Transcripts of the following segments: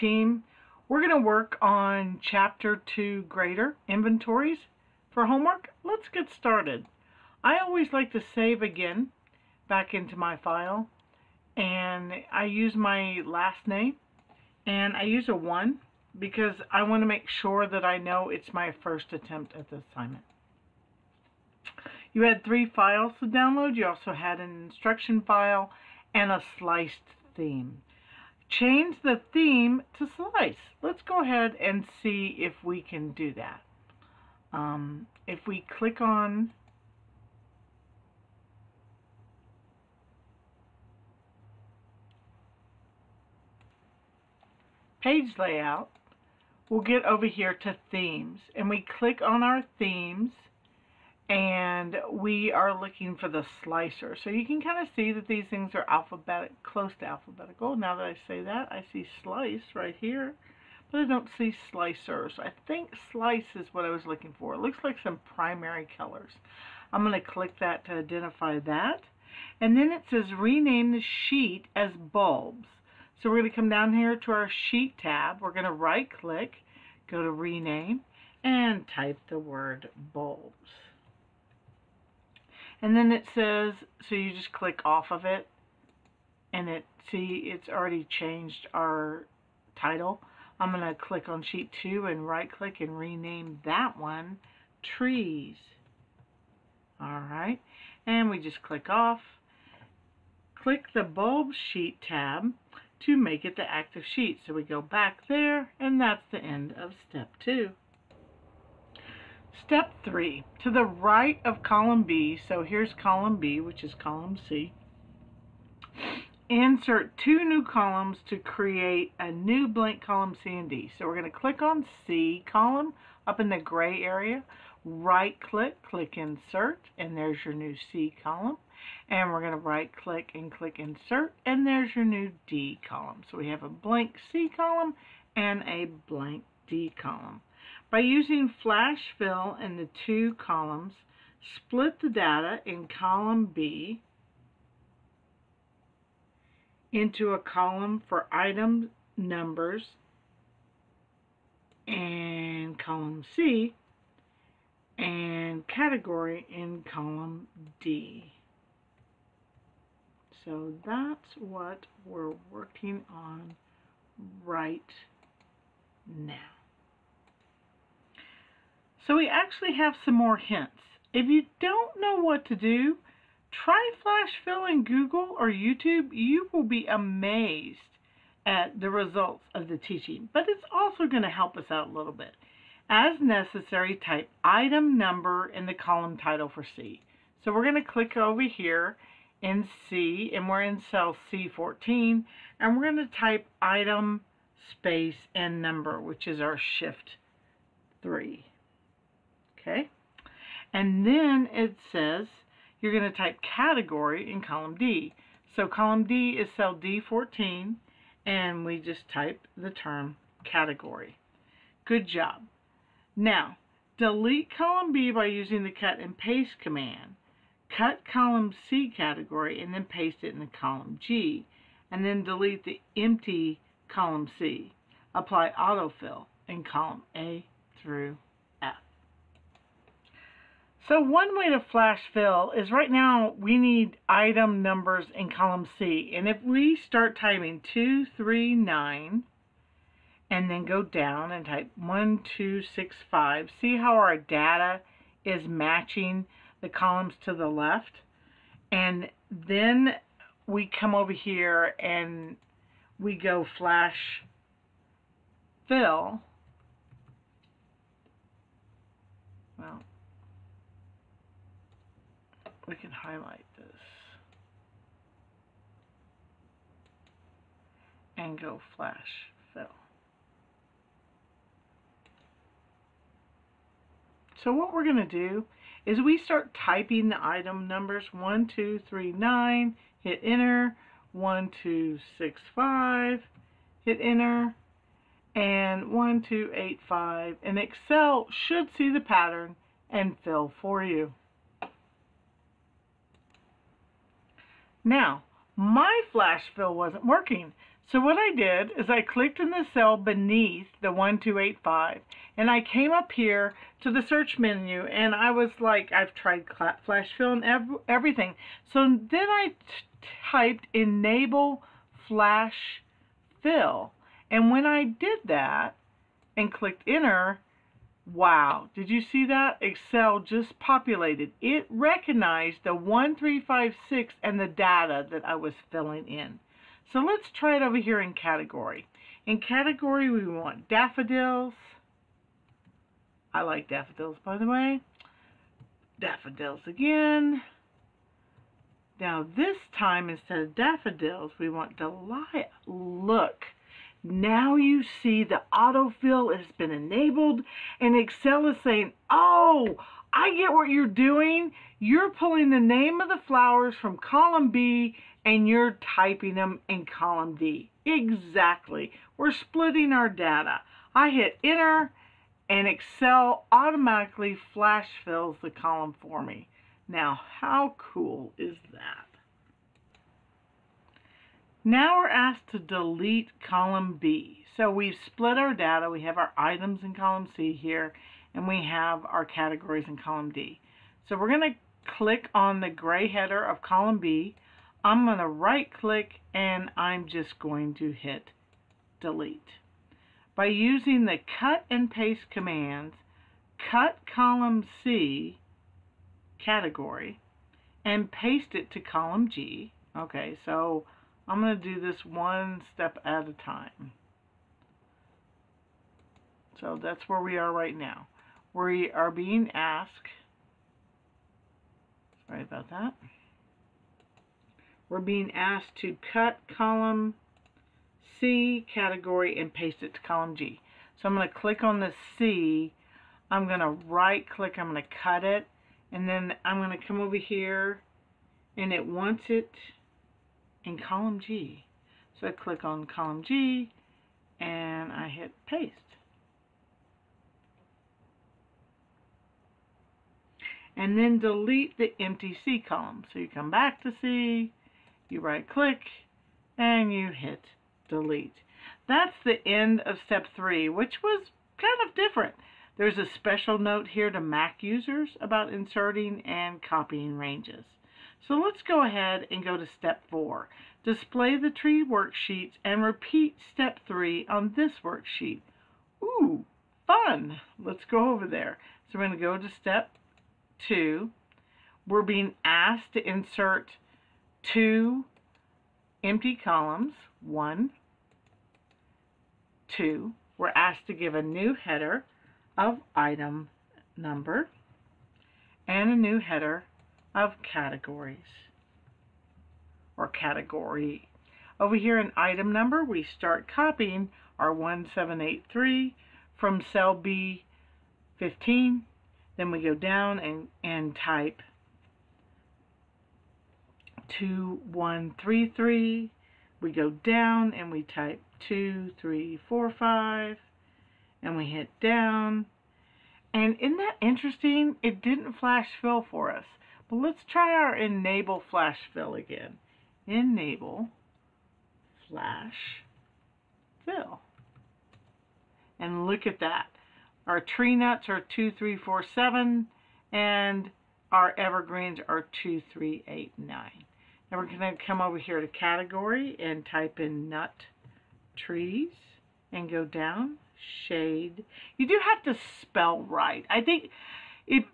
team. We're going to work on Chapter 2 Grader Inventories for homework. Let's get started. I always like to save again back into my file and I use my last name and I use a 1 because I want to make sure that I know it's my first attempt at the assignment. You had three files to download. You also had an instruction file and a sliced theme. Change the theme to slice. Let's go ahead and see if we can do that. Um, if we click on page layout, we'll get over here to themes and we click on our themes and we are looking for the slicer. So you can kind of see that these things are alphabetic, close to alphabetical. Now that I say that, I see slice right here, but I don't see slicers. I think slice is what I was looking for. It looks like some primary colors. I'm going to click that to identify that. And then it says rename the sheet as bulbs. So we're going to come down here to our sheet tab. We're going to right click, go to rename, and type the word bulbs. And then it says, so you just click off of it, and it, see, it's already changed our title. I'm going to click on sheet 2 and right click and rename that one trees. Alright, and we just click off. Click the bulb sheet tab to make it the active sheet. So we go back there, and that's the end of step two. Step three, to the right of column B, so here's column B, which is column C, insert two new columns to create a new blank column C and D. So we're going to click on C column up in the gray area, right click, click insert, and there's your new C column and we're going to right click and click insert and there's your new D column. So we have a blank C column and a blank D column. By using flash fill in the two columns, split the data in column B into a column for item numbers and column C and category in column D. So that's what we're working on right now. So we actually have some more hints. If you don't know what to do, try Flash Fill in Google or YouTube. You will be amazed at the results of the teaching. But it's also going to help us out a little bit. As necessary, type item number in the column title for C. So we're going to click over here in C, and we're in cell C14, and we're going to type item, space, and number, which is our shift 3. Okay? And then it says you're going to type category in column D. So column D is cell D14, and we just type the term category. Good job. Now, delete column B by using the cut and paste command cut column C category and then paste it in the column G, and then delete the empty column C. Apply autofill in column A through. So one way to flash fill is right now we need item numbers in column C. And if we start typing 239 and then go down and type 1265, see how our data is matching the columns to the left. And then we come over here and we go flash fill. Well, we can highlight this and go flash fill. So what we're going to do is we start typing the item numbers 1239, hit enter, 1265, hit enter, and 1285. And Excel should see the pattern and fill for you. Now, my flash fill wasn't working. So what I did is I clicked in the cell beneath the 1285 and I came up here to the search menu and I was like, I've tried clap flash fill and ev everything. So then I typed enable flash fill. And when I did that and clicked enter, wow, did you see that? Excel just populated. It recognized the 1356 and the data that I was filling in. So let's try it over here in category. In category, we want daffodils. I like daffodils, by the way. Daffodils again. Now this time, instead of daffodils, we want Dahlia. Look, now you see the autofill has been enabled and Excel is saying, oh, I get what you're doing. You're pulling the name of the flowers from column B and you're typing them in column D. Exactly. We're splitting our data. I hit enter and Excel automatically flash fills the column for me. Now, how cool is that? Now we're asked to delete column B. So we've split our data. We have our items in column C here, and we have our categories in column D. So we're going to click on the gray header of column B. I'm going to right click and I'm just going to hit delete. By using the cut and paste commands, cut column C category and paste it to column G. Okay, so I'm going to do this one step at a time. So that's where we are right now. We are being asked, sorry about that, we're being asked to cut column C category and paste it to column G. So I'm going to click on the C, I'm going to right click, I'm going to cut it, and then I'm going to come over here and it wants it in column G. So I click on column G and I hit paste. And then delete the empty C column. So you come back to C, you right click, and you hit delete. That's the end of step three, which was kind of different. There's a special note here to Mac users about inserting and copying ranges. So let's go ahead and go to step four. Display the tree worksheets and repeat step three on this worksheet. Ooh, fun. Let's go over there. So we're going to go to step two. We're being asked to insert two empty columns. One, two. We're asked to give a new header of item number and a new header of categories or category. Over here in item number, we start copying our 1783 from cell B15. Then we go down and, and type 2133. We go down and we type 2345 and we hit down. And isn't that interesting? It didn't flash fill for us. Let's try our enable flash fill again. Enable flash fill. And look at that. Our tree nuts are 2347 and our evergreens are 2389. Now we're going to come over here to category and type in nut trees and go down shade. You do have to spell right. I think if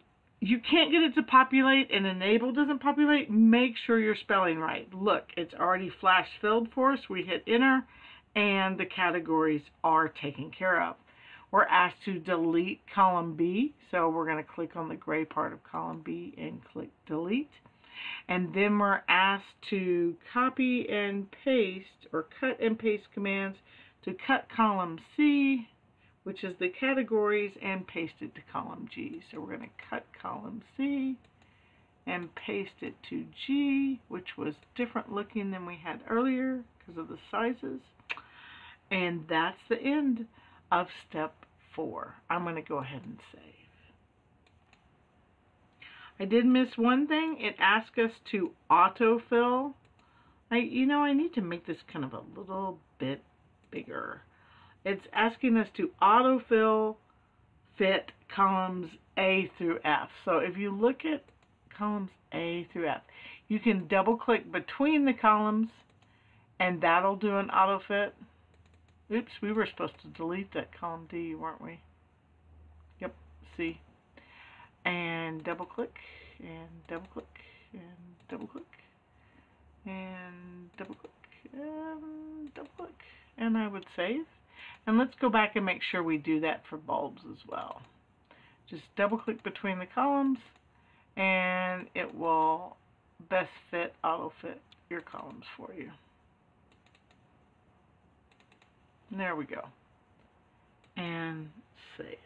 you can't get it to populate and enable doesn't populate, make sure you're spelling right. Look, it's already flash filled for us. We hit enter and the categories are taken care of. We're asked to delete column B, so we're going to click on the gray part of column B and click delete. And then we're asked to copy and paste or cut and paste commands to cut column C which is the categories, and paste it to column G. So we're going to cut column C and paste it to G, which was different looking than we had earlier because of the sizes. And that's the end of step four. I'm going to go ahead and save. I did miss one thing. It asked us to autofill. I, you know, I need to make this kind of a little bit bigger. It's asking us to autofill fit columns A through F. So if you look at columns A through F, you can double click between the columns and that'll do an autofit. Oops, we were supposed to delete that column D, weren't we? Yep, see. And double click, and double click, and double click, and double click, and double click, and I would save. And let's go back and make sure we do that for bulbs as well. Just double click between the columns and it will best fit, auto fit your columns for you. And there we go. And save.